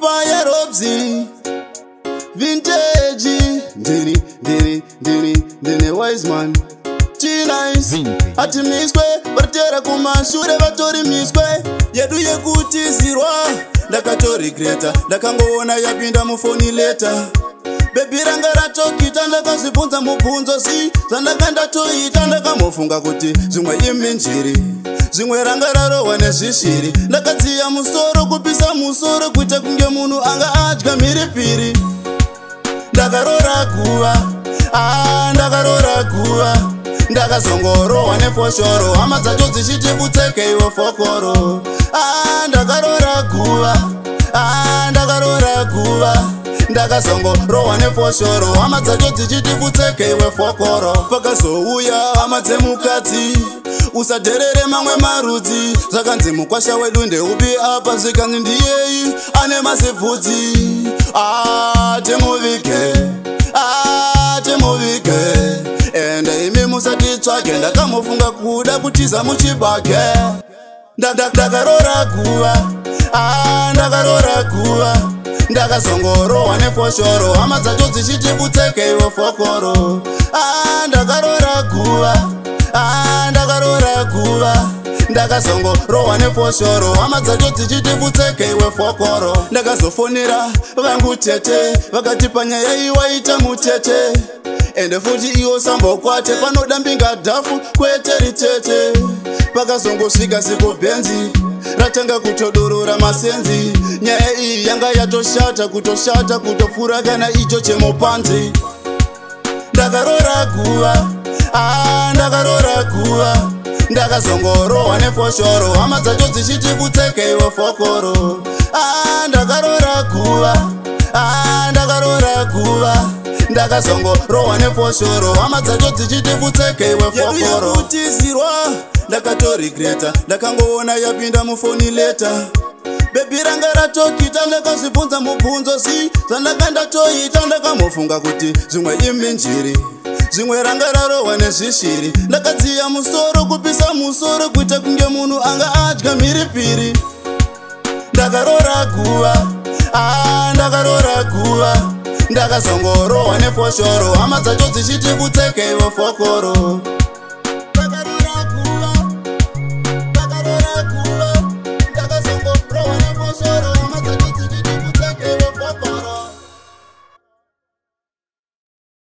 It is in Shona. fayarobzi vintegi ndiri ndiri ndiri ndine wiseman tinaisi hatimiswe vatera kumashure vatori miswe yedu yekutizirwa ndakatoregreta ndakangoona yapinda mufoni leta bebi ranga ratokita ndakazvibvunza mubvunzo si zvandanga ndatoita ndakamofunga kuti zvimwe imi njiri zvimwe ranga rarohwa nezvishiri ndakadziya musoro kupisa musoro kuita kunge munhu anga adya mhiripiri ndakarora guva ndakarora guva ndakazongorohwa nefoshoro hama dzacho dzichiti kutekeiwe fokoro dakazongo rohwa nefoshoro hama dzacho dzichiti kutsekei wefokoro pakazouya hama dzemukati usaderere mamwe marudzi zvakanzi mukwasha wedu ndeupi apa zvikanzi ndiyei ane mazivhudzi a ah, timuvige a ah, timuvige ende imi musatitsvage ndakamufunga kuda kutiza muchibage ndakarora guva a ndakarora guva ah, ndakazongorohwa nefoshoro hama dzacho dzichiti kutsekeiwo fokoro ah, ndakarora guva ah, ndakarora guva ndakazongorohwa nefoshoro hama dzacho dzichiti kutsekeiwe fokoro ndakazofonera vangu tete vakatipa nyaya iwaita mutete ende futi iwo sambokwate panodambinga dhafu kwete ritete pakazongosvika sikobhenzi ratanga kutodorora masenzi nyaya iyi yanga yatoshata kutoshata kutopfuura kana icho chemopanze ndakarora guva ah ndakarora guva ndakazongorohwa nefoshoro hama dzacho dzichiti kutseka iwe fokoro ah ndakarora guva ah, dakazongo rohwa nefosoro hama dzacho dzichiti futseke iwefokorokutizirwa ndakatoregreta ndakangoona yapinda mufoni leta bebi ranga ratokita ndakazvibvunza mubvunzo zi zvandanga ndatoita ndakamofunga kuti zvimwe imi njiri zvimwe ranga rarohwa nezvishiri ndakadziya musoro kupisa musoro kuita kunge munhu anga adya mhiripiri ndakarora guva a ndakarora guva ah, ndakazongorohwa nefoshoro hama dzacho dzichiti kutsekeiwo fokoro